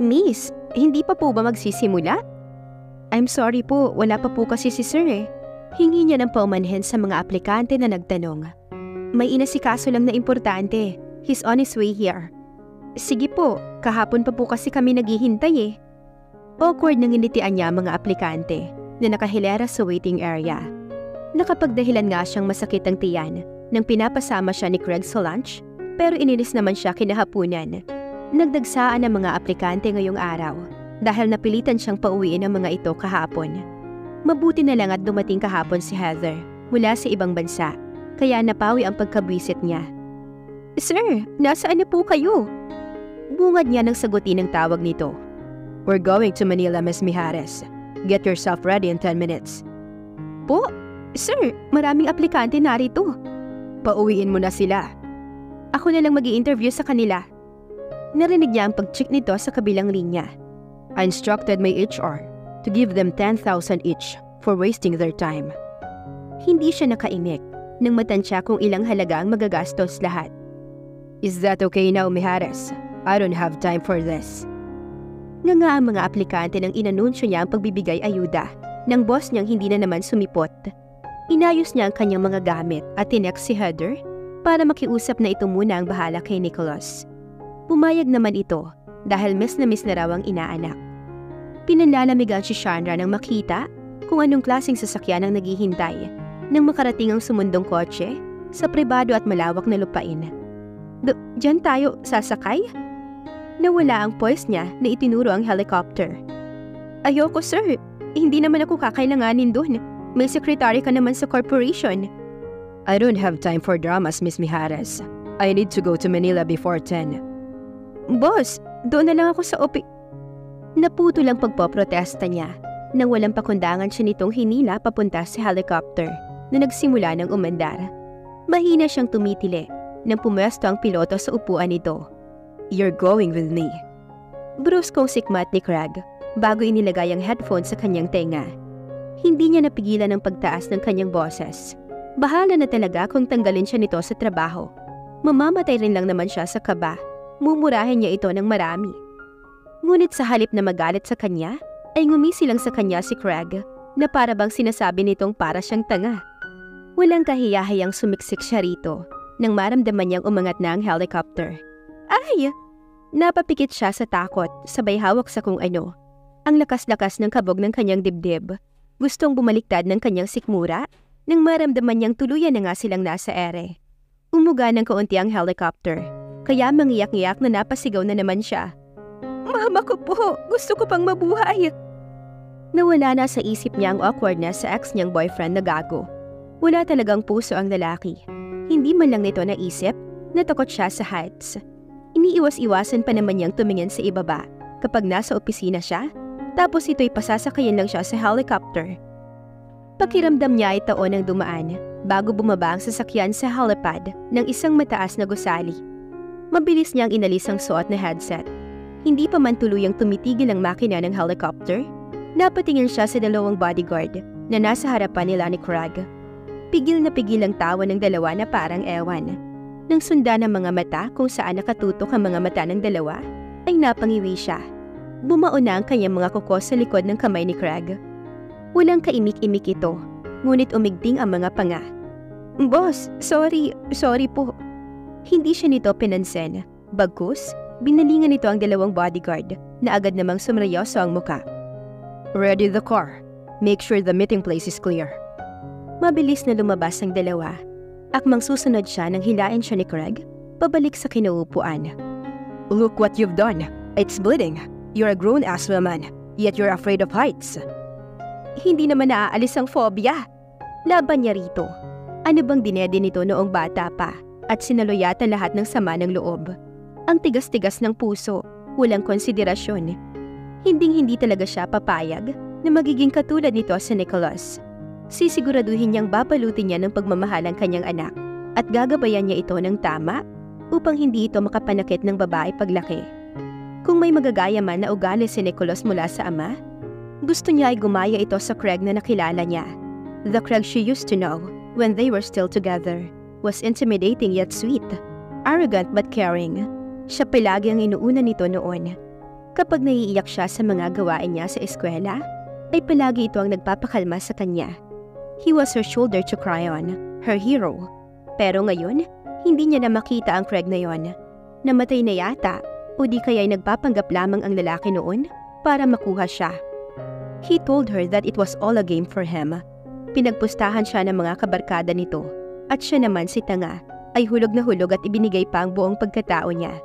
Miss, hindi pa po ba magsisimula? I'm sorry po, wala pa po kasi si sir eh. Hingi niya ng paumanhin sa mga aplikante na nagtanong. May inasikaso lang na importante. He's on his way here. Sige po, kahapon pa po kasi kami naghihintay eh. Awkward nang initian niya mga aplikante na nakahilera sa waiting area. Nakapagdahilan nga siyang masakit ang tiyan nang pinapasama siya ni Craig sa lunch pero inilis naman siya kinahapunan. Nagdagsaan ang mga aplikante ngayong araw dahil napilitan siyang pauwiin ang mga ito kahapon. Mabuti na lang at dumating kahapon si Heather mula sa ibang bansa kaya napawi ang pagkabwisit niya. Sir, nasaan na po kayo? Bungad niya ng sagutin ng tawag nito. We're going to Manila, Miss Mijares. Get yourself ready in 10 minutes. Po? Sir, maraming aplikante narito. Pauwiin mo na sila. Ako na lang mag interview sa kanila. Narinig niya ang pag-check nito sa kabilang linya. I instructed my HR to give them 10,000 each for wasting their time. Hindi siya nakaimik nang matansya kung ilang halaga ang magagastos lahat. Is that okay now, Mijares? I don't have time for this. Nga nga ang mga aplikante nang inanunsyo niya ang pagbibigay ayuda ng boss niyang hindi na naman sumipot. Inayos niya ang kanyang mga gamit at tinext si Heather para makiusap na ito muna ang bahala kay Nicholas. Pumayag naman ito dahil miss na miss na raw ang inaanak. Pinanlalamigan si Chandra nang makita kung anong klaseng sasakyan ang naghihintay nang makarating ang sumundong kotse sa pribado at malawak na lupain. Diyan tayo sasakay? Nawala ang poise niya na itinuro ang helicopter. Ayoko sir, hindi naman ako kakailanganin doon. May secretary ka naman sa corporation. I don't have time for dramas, Miss Mijares. I need to go to Manila before 10. Boss, doon na lang ako sa opi... Naputo lang pagpoprotesta niya nang walang pakundangan siya nitong hinila papunta sa helicopter na nagsimula ng umandar. Mahina siyang tumitili nang pumwesto ang piloto sa upuan nito. You're going with me. Bruskong sikmat ni Craig bago inilagay ang headphone sa kanyang tenga. Hindi niya napigilan ang pagtaas ng kanyang boses. Bahala na talaga kung tanggalin siya nito sa trabaho. Mamamatay rin lang naman siya sa kaba. Mumurahin niya ito ng marami. Ngunit sa halip na magalit sa kanya, ay ngumisi lang sa kanya si Craig na para bang sinasabi nitong para siyang tanga. Walang kahiyahayang sumiksik siya rito nang maramdaman niyang umangat na ang helicopter. Ay! Napapikit siya sa takot, sabay hawak sa kung ano. Ang lakas-lakas ng kabog ng kanyang dibdib Gustong bumaliktad ng kanyang sikmura nang maramdaman niyang tuluyan na nga silang nasa ere. Umuga ng kaunti ang helicopter, kaya mangiyak-ngiyak na napasigaw na naman siya. Mama ko po, gusto ko pang mabuhay. Nawala na sa isip niya ang awkwardness sa ex niyang boyfriend na gago. Wala talagang puso ang lalaki. Hindi man lang nito naisip na takot siya sa heights. Iniiwas-iwasan pa naman niyang tumingin sa ibaba kapag nasa opisina siya tapos ito'y pasasakayan lang siya sa helicopter. Pakiramdam niya ay taon ang dumaan bago bumaba ang sasakyan sa helipad ng isang mataas na gusali. Mabilis niyang inalis ang suot na headset. Hindi pa man tuluyang tumitigil ang makina ng helicopter, napatingin siya sa dalawang bodyguard na nasa harapan nila ni Craig. Pigil na pigil ang tawa ng dalawa na parang ewan. Nang sunda ng mga mata kung saan nakatutok ang mga mata ng dalawa, ay napangiwi siya. Bumao na ang kanyang mga kuko sa likod ng kamay ni Craig. Walang kaimik-imik ito, ngunit umigting ang mga panga. Boss, sorry, sorry po. Hindi siya nito pinansin. Bagkus, binalingan nito ang dalawang bodyguard na agad namang sumrayoso ang muka. Ready the car. Make sure the meeting place is clear. Mabilis na lumabas ang dalawa. Akmang susunod siya nang hilain siya ni Craig pabalik sa kinauupuan. Look what you've done. It's bleeding. You're a grown-ass woman, yet you're afraid of heights. Hindi naman naaalis ang phobia. Laban niya rito. Ano bang dinede nito noong bata pa at sinaloyatan lahat ng sama ng loob. Ang tigas-tigas ng puso, walang konsiderasyon. Hinding-hindi talaga siya papayag na magiging katulad nito sa Nicholas. Sisiguraduhin niyang babalutin niya ng pagmamahal ang kanyang anak at gagabayan niya ito ng tama upang hindi ito makapanakit ng babae paglaki. Kung may magagaya man na ugali si Nicholas mula sa ama, gusto niya ay gumaya ito sa Craig na nakilala niya. The Craig she used to know when they were still together was intimidating yet sweet, arrogant but caring. Siya palagi ang inuuna nito noon. Kapag naiiyak siya sa mga gawain niya sa eskwela, ay palagi ito ang nagpapakalma sa kanya. He was her shoulder to cry on, her hero. Pero ngayon, hindi niya na makita ang Craig na yon. Namatay na yata o di kaya'y nagpapanggap lamang ang lalaki noon para makuha siya. He told her that it was all a game for him. Pinagpustahan siya ng mga kabarkada nito at siya naman si Tanga ay hulog na hulog at ibinigay pa ang buong pagkatao niya.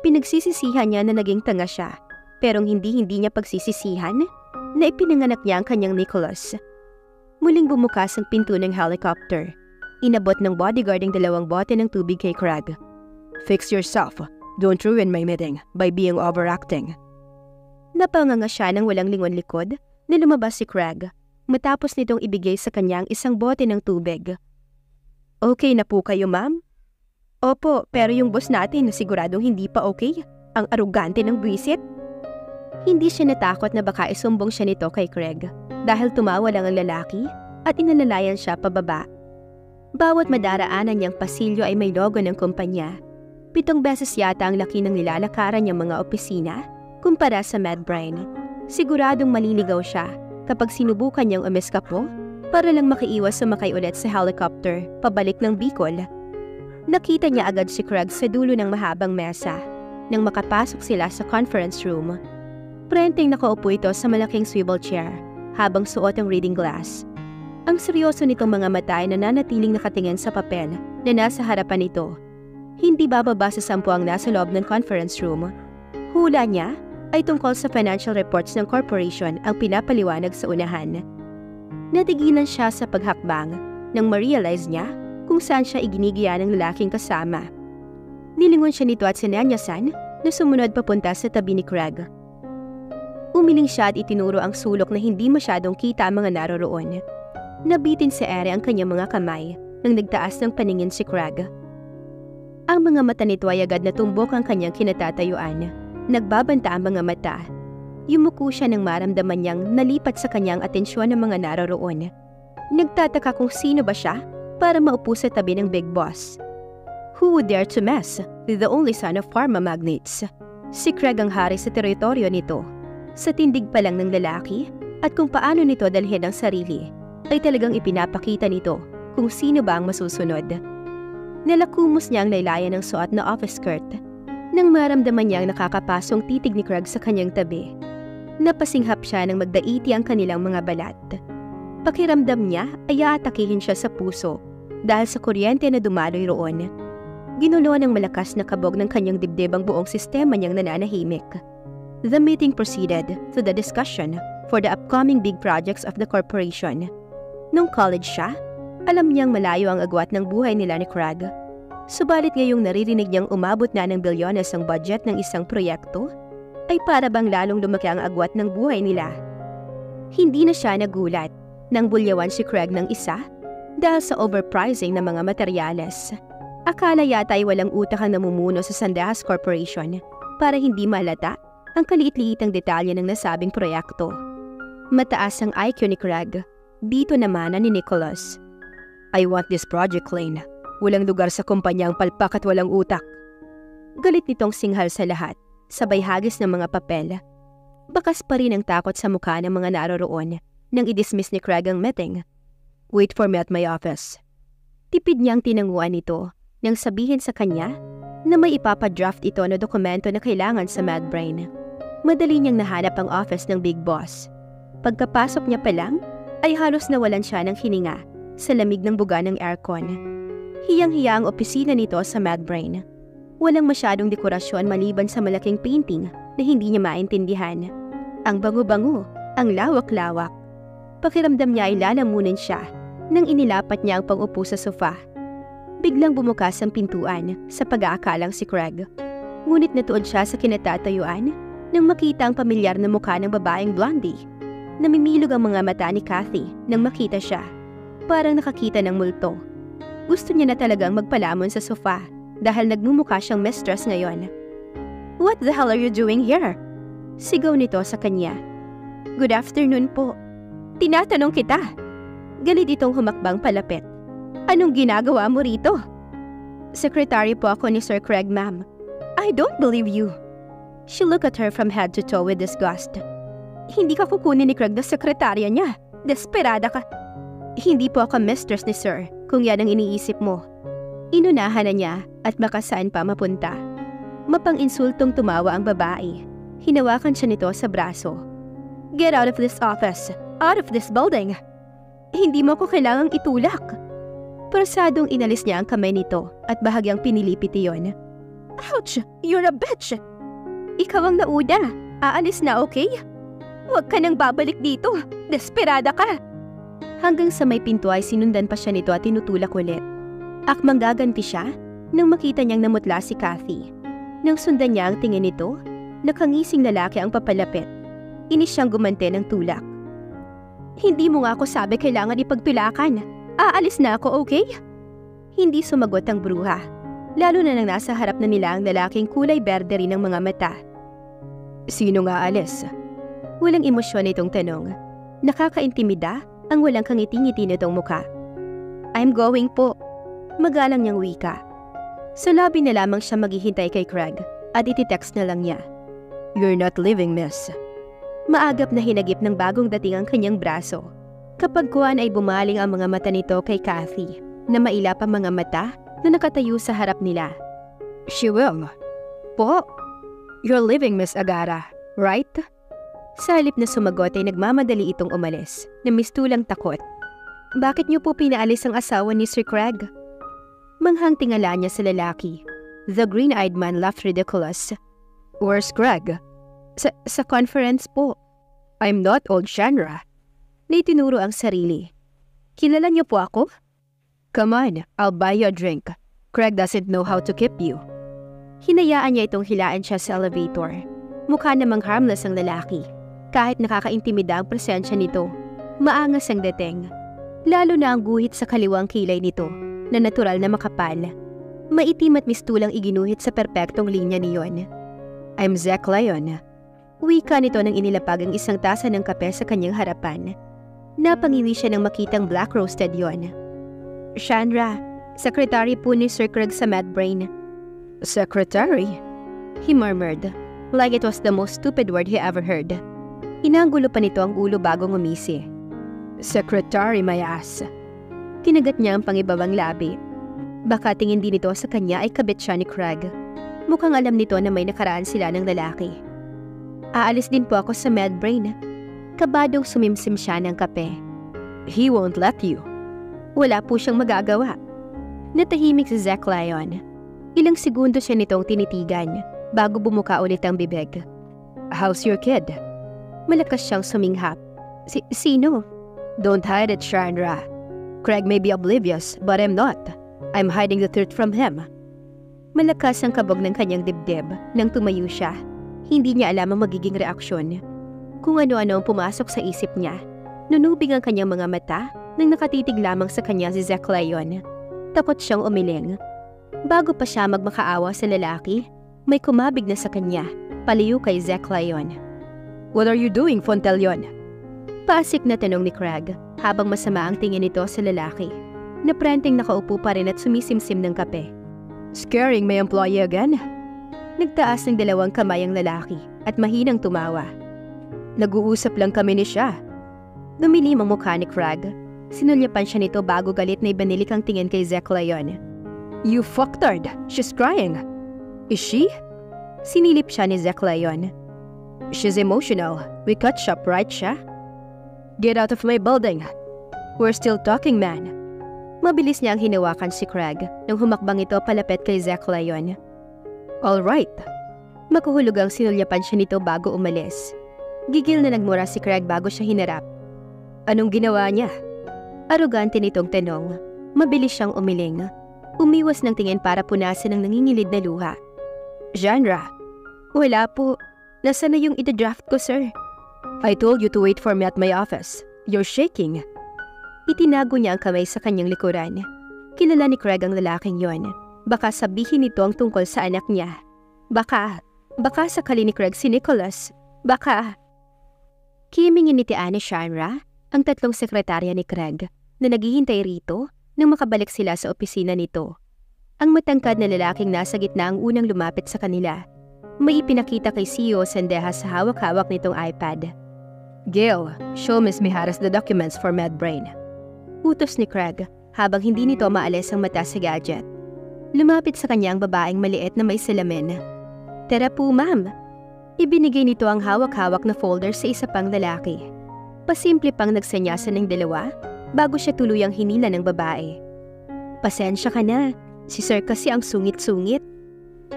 Pinagsisisihan niya na naging tanga siya pero hindi-hindi niya pagsisisihan na ipinanganak niya ang kanyang Nicholas. Muling bumukas ang pinto ng helicopter. Inabot ng bodyguard ang dalawang bote ng tubig kay Craig. Fix yourself. Don't ruin my meeting by being overacting. Napanganga siya ng walang lingon likod na lumabas si Craig matapos nitong ibigay sa kanya ang isang bote ng tubig. Okay na po kayo, ma'am? Opo, pero yung boss natin siguradong hindi pa okay. Ang arugante ng buwisit. Hindi siya natakot na baka isumbong siya nito kay Craig dahil tumawa lang ang lalaki at inalalayan siya pababa. Bawat madaraanan niyang pasilyo ay may logo ng kumpanya. Pitong beses yata ang laki ng nilalakaran niyang mga opisina kumpara sa Medbrain. Siguradong maliligaw siya kapag sinubukan niyang umeskapo para lang makiiwas sumakay ulit sa helicopter pabalik ng Bicol Nakita niya agad si Craig sa dulo ng mahabang mesa nang makapasok sila sa conference room. Prenteng nakaupo ito sa malaking swivel chair habang suot ang reading glass. Ang seryoso nitong mga mata ay nananatiling nakatingin sa papel na nasa harapan nito. Hindi bababa sa sampu ang nasa loob ng conference room. Hula niya ay tungkol sa financial reports ng corporation ang pinapaliwanag sa unahan. Natigilan siya sa paghakbang nang ma-realize niya kung saan siya iginigiya ng lalaking kasama. Nilingon siya nito at sinanyasan na sumunod papunta sa tabi ni Craig. Umiling siya at itinuro ang sulok na hindi masyadong kita ang mga naroroon. Nabitin si Ere ang kanyang mga kamay nang nagtaas ng paningin si Craig. Ang mga mata nito ay agad na tumbok ang kanyang kinatatayuan. Nagbabanta ang mga mata. Yumuko siya nang maramdaman niyang nalipat sa kanyang atensyon ng mga naroroon. Nagtataka kung sino ba siya para maupo sa tabi ng big boss. Who would dare to mess with the only son of pharma magnates? Si Craig ang hari sa teritoryo nito. Sa tindig pa lang ng lalaki at kung paano nito dalhin ang sarili, ay talagang ipinapakita nito kung sino ba ang masusunod. Nalakumos niya ang laylayan ng suot na office skirt nang maramdaman niya ang nakakapasong titig ni Craig sa kanyang tabi. Napasinghap siya nang magdaiti ang kanilang mga balat. Pakiramdam niya ay aatakihin siya sa puso dahil sa kuryente na dumaloy roon. Ginulo ng malakas na kabog ng kanyang dibdib ang buong sistema niyang nananahimik. The meeting proceeded to the discussion for the upcoming big projects of the corporation. Nung college siya, alam niyang malayo ang agwat ng buhay nila ni Craig. Subalit ngayong naririnig niyang umabot na ng bilyones ang budget ng isang proyekto, ay para bang lalong lumaki ang agwat ng buhay nila. Hindi na siya nagulat nang bulyawan si Craig ng isa dahil sa overpricing ng mga materyales. Akala yata ay walang utak ang namumuno sa Sandas Corporation para hindi malata ang kaliit-liitang detalye ng nasabing proyekto. Mataas ang IQ ni Craig, dito naman ni Nicholas. I want this project, Lane. Walang lugar sa kumpanya ang palpak at walang utak. Galit nitong singhal sa lahat, sabay hagis ng mga papel. Bakas pa rin ang takot sa mukha ng mga naroroon nang i-dismiss ni Craig ang meeting Wait for me at my office. Tipid niyang tinanguan ito nang sabihin sa kanya na may ipapadraft ito na dokumento na kailangan sa MadBrain. Madali niyang nahanap ang office ng Big Boss. Pagkapasok niya pa lang, ay halos nawalan siya ng hininga sa lamig ng buga ng aircon. Hiyang-hiya ang opisina nito sa MadBrain. Walang masyadong dekorasyon maliban sa malaking painting na hindi niya maintindihan. Ang bango-bango, ang lawak-lawak. Pakiramdam niya ay lalamunin siya nang inilapat niya ang pangupo sa sofa. Biglang bumukas ang pintuan sa pag-aakalang si Craig. Ngunit natuod siya sa kinatatayuan nang makita ang pamilyar na mukha ng babaeng blondie. Namimilog ang mga mata ni Kathy nang makita siya. Parang nakakita ng multo. Gusto niya na talagang magpalamon sa sofa dahil nagmumukha siyang mistress ngayon. What the hell are you doing here? Sigaw nito sa kanya. Good afternoon po. Tinatanong kita. Galit itong humakbang palapit. Anong ginagawa mo rito? Secretary po ako ni Sir Craig, ma'am. I don't believe you. She looked at her from head to toe with disgust. Hindi ka kukunin ni Craig na sekretarya niya. Desperada ka. Hindi po ako mistress ni Sir, kung yan ang iniisip mo. Inunahan na niya at baka saan pa mapunta. Mapang-insultong tumawa ang babae. Hinawakan siya nito sa braso. Get out of this office. Out of this building. Hindi mo ko kailangang itulak. Prasadong inalis niya ang kamay nito at bahagyang pinilipit iyon. Ouch! You're a bitch! Ikaw ang nauna. Aalis na, okay? Huwag ka nang babalik dito. Desperada ka. Hanggang sa may pinto ay sinundan pa siya nito at tinutulak ulit. Akmang gaganti siya nang makita niyang namutla si Kathy. Nang sundan niya ang tingin nito, nakangising lalaki ang papalapit. Inis siyang gumante ng tulak. Hindi mo nga ako sabi kailangan ipagtulakan. Aalis na ako, okay? Hindi sumagot ang bruha. Lalo na nang nasa harap na nila ang lalaking kulay berde rin ng mga mata. Sino nga alis? Walang emosyon itong tanong. Nakakaintimida ang walang kangiti-ngiti nitong muka. I'm going po. Magalang niyang wika. Sa lobby na lamang siya maghihintay kay Craig at ititext na lang niya. You're not leaving, miss. Maagap na hinagip ng bagong dating ang kanyang braso. Kapag kuwan ay bumaling ang mga mata nito kay Kathy na mailap ang mga mata na nakatayo sa harap nila. She will. Po, You're leaving, Miss Agara, right? Sa halip na sumagot ay nagmamadali itong umalis na mistulang takot. Bakit niyo po pinaalis ang asawa ni Sir Craig? Manghang tingala niya sa lalaki. The green-eyed man laughed ridiculous. Where's Greg? Sa, sa conference po. I'm not old Shanra. Na itinuro ang sarili. Kilala niyo po ako? Come on, I'll buy you a drink. Craig doesn't know how to keep you. Hinayaan niya itong hilaan siya sa elevator. Mukha namang harmless ang lalaki. Kahit nakakaintimida ang presensya nito, maangas ang dating. Lalo na ang guhit sa kaliwang kilay nito, na natural na makapal. Maitim at mistulang iginuhit sa perpektong linya niyon. I'm Zack Lyon. Wika nito nang inilapag ang isang tasa ng kape sa kanyang harapan. Napangiwi siya nang makitang black roasted yon. Chandra, secretary po ni Sir Craig sa Medbrain. Secretary? He murmured, like it was the most stupid word he ever heard. Inanggulo pa nito ang ulo bago ngumisi. Secretary, my ass. Kinagat niya ang pangibabang labi. Baka tingin din nito sa kanya ay kabit siya ni Craig. Mukhang alam nito na may nakaraan sila ng lalaki. Aalis din po ako sa Medbrain. Kabadong sumimsim siya ng kape. He won't let you. Wala po siyang magagawa. Natahimik si Zack Lyon. Ilang segundo siya nitong tinitigan bago bumuka ulit ang bibig. How's your kid? Malakas siyang suminghap. Si sino? Don't hide it, Chandra. Craig may be oblivious, but I'm not. I'm hiding the truth from him. Malakas ang kabog ng kanyang dibdib nang tumayo siya. Hindi niya alam ang magiging reaksyon. Kung ano-ano ang pumasok sa isip niya. Nunubig ang kanyang mga mata nang nakatitig lamang sa kanya si Zack Lyon. Takot siyang umiling. Bago pa siya magmakaawa sa lalaki, may kumabig na sa kanya, paliw kay Zack Lyon. What are you doing, Fontelion? Pasik na tanong ni Craig habang masama ang tingin nito sa lalaki. Naprenteng nakaupo pa rin at sumisimsim ng kape. Scaring my employee again? Nagtaas ng dalawang kamay ang lalaki at mahinang tumawa. Nag-uusap lang kami ni siya. Dumilim ang mukha ni Craig. Sinulyapan siya nito bago galit na ibanilik ang tingin kay Zack Lyon. You fucktard. She's crying. Is she? Sinilip siya ni Zack Lyon. She's emotional. We cut shop, right, siya? Get out of my building. We're still talking, man. Mabilis niyang hinawakan si Craig nang humakbang ito palapit kay Zack Lyon. All right. Makuhulog ang sinulyapan siya nito bago umalis. Gigil na nagmura si Craig bago siya hinarap. Anong ginawa niya? Arugante nitong tanong. Mabilis siyang umiling. Umiwas ng tingin para punasan ang nangingilid na luha. Genre. Wala po. Nasaan na yung itadraft ko, sir? I told you to wait for me at my office. You're shaking. Itinago niya ang kamay sa kanyang likuran. Kilala ni Craig ang lalaking yon. Baka sabihin nito ang tungkol sa anak niya. Baka, baka sakali ni Craig si Nicholas. Baka. Kiming initian ni Shanra, ang tatlong sekretarya ni Craig, na naghihintay rito nang makabalik sila sa opisina nito. Ang matangkad na lalaking nasa gitna ang unang lumapit sa kanila. May ipinakita kay CEO Sandeha sa hawak-hawak nitong iPad. Gail, show Miss Mijares the documents for MedBrain. Utos ni Craig habang hindi nito maalis ang mata sa gadget. Lumapit sa kanya ang babaeng maliit na may salamin. Tara po ma'am. Ibinigay nito ang hawak-hawak na folder sa isa pang lalaki. Pasimple pang nagsanyasan ng dalawa bago siya tuluyang hinila ng babae. Pasensya ka na, si sir kasi ang sungit-sungit.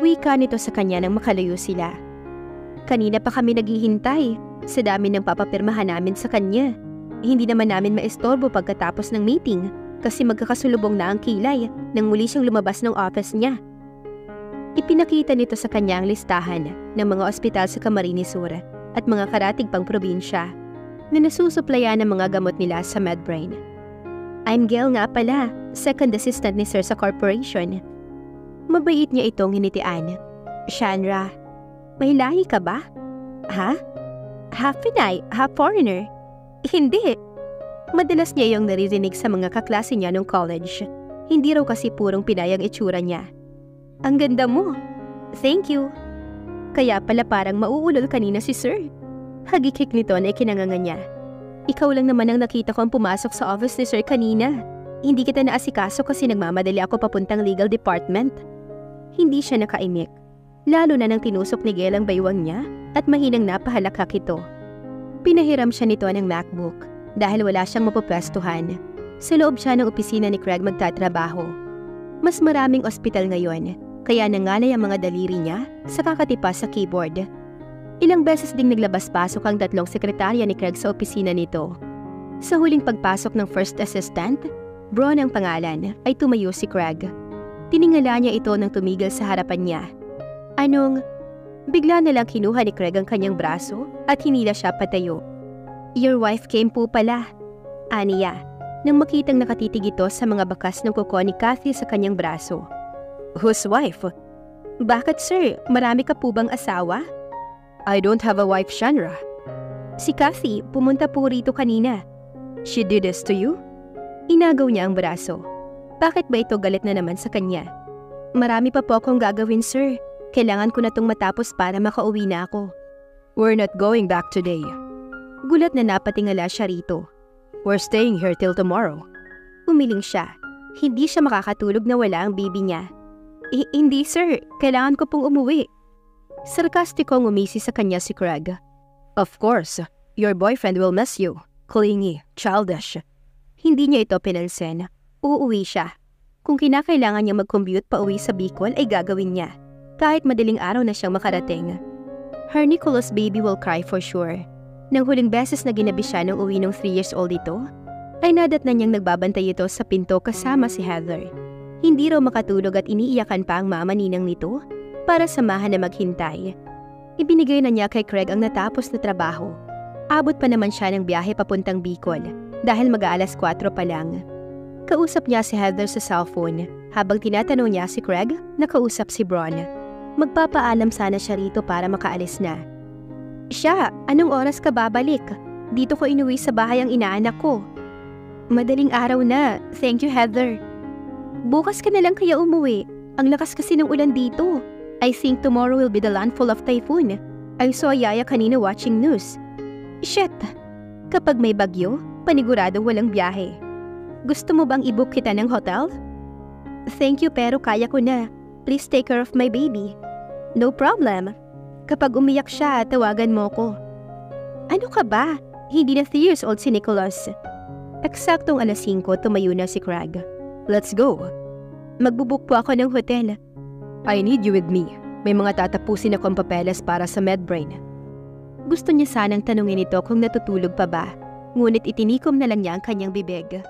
Wika nito sa kanya nang makalayo sila. Kanina pa kami naghihintay sa dami ng papapirmahan namin sa kanya. Hindi naman namin maestorbo pagkatapos ng meeting kasi magkakasulubong na ang kilay nang muli siyang lumabas ng office niya. Ipinakita nito sa kanya ang listahan ng mga ospital sa Camarines Sur at mga karatig pang probinsya na nasusuplayan ng mga gamot nila sa MedBrain. I'm Gail nga pala, second assistant ni Sir sa corporation. Mabait niya itong hinitian. Shanra, may lahi ka ba? Ha? Half Pinay, half foreigner? Hindi. Madalas niya yung naririnig sa mga kaklase niya nung college. Hindi raw kasi purong Pinay ang itsura niya. Ang ganda mo. Thank you. Kaya pala parang mauulol kanina si Sir. Hagikik nito na ikinanganga niya. Ikaw lang naman ang nakita ko ang pumasok sa office ni Sir kanina. Hindi kita naasikaso kasi nagmamadali ako papuntang legal department. Hindi siya nakaimik. Lalo na nang tinusok ni Gail ang baywang niya at mahinang napahalakak ito. Pinahiram siya nito ng MacBook dahil wala siyang mapapwestuhan. Sa loob siya ng opisina ni Craig magtatrabaho. Mas maraming ospital ngayon, kaya nangalay ang mga daliri niya sa kakatipas sa keyboard. Ilang beses ding naglabas-pasok ang tatlong sekretarya ni Craig sa opisina nito. Sa huling pagpasok ng first assistant, Bron ang pangalan, ay tumayo si Craig. Tiningala niya ito nang tumigil sa harapan niya. Anong? Bigla na lang kinuha ni Craig ang kanyang braso at hinila siya patayo. Your wife came po pala. Aniya, nang makitang nakatitig ito sa mga bakas ng kuko ni Kathy sa kanyang braso. Whose wife? Bakit sir, marami ka po bang asawa? I don't have a wife, Shanra. Si Kathy, pumunta po rito kanina. She did this to you? Inagaw niya ang braso. Bakit ba ito galit na naman sa kanya? Marami pa po akong gagawin, sir. Kailangan ko na tong matapos para makauwi na ako. We're not going back today. Gulat na napatingala siya rito. We're staying here till tomorrow. Umiling siya. Hindi siya makakatulog na wala ang bibi niya. Hindi sir, kailangan ko pong umuwi. Sarkastikong umisi sa kanya si Craig. Of course, your boyfriend will miss you. Clingy, childish. Hindi niya ito pinansin. Uuwi siya. Kung kinakailangan niya mag-commute pa uwi sa Bicol ay gagawin niya. Kahit madaling araw na siyang makarating. Her Nicholas baby will cry for sure. Nang huling beses na ginabi siya nung uwi ng 3 years old ito, ay nadat na niyang nagbabantay ito sa pinto kasama si Heather. Hindi raw makatulog at iniiyakan pa ang mama ninang nito para samahan na maghintay. Ibinigay na niya kay Craig ang natapos na trabaho. Abot pa naman siya ng biyahe papuntang Bicol dahil mag-aalas 4 pa lang. Kausap niya si Heather sa cellphone habang tinatanong niya si Craig na kausap si Bron. Magpapaalam sana siya rito para makaalis na. Siya, anong oras ka babalik? Dito ko inuwi sa bahay ang inaanak ko. Madaling araw na. Thank you, Heather. Bukas ka na lang kaya umuwi. Ang lakas kasi ng ulan dito. I think tomorrow will be the landfall of typhoon. I saw Yaya kanina watching news. Shit! Kapag may bagyo, panigurado walang biyahe. Gusto mo bang i-book kita ng hotel? Thank you pero kaya ko na. Please take care of my baby. No problem. Kapag umiyak siya, tawagan mo ko. Ano ka ba? Hindi na 3 years old si Nicholas. Eksaktong alas 5 tumayo na si Craig. Let's go. Magbubuk po ako ng hotel. I need you with me. May mga tatapusin akong papeles para sa MedBrain. Gusto niya sanang tanungin ito kung natutulog pa ba, ngunit itinikom na lang niya ang kanyang bibig.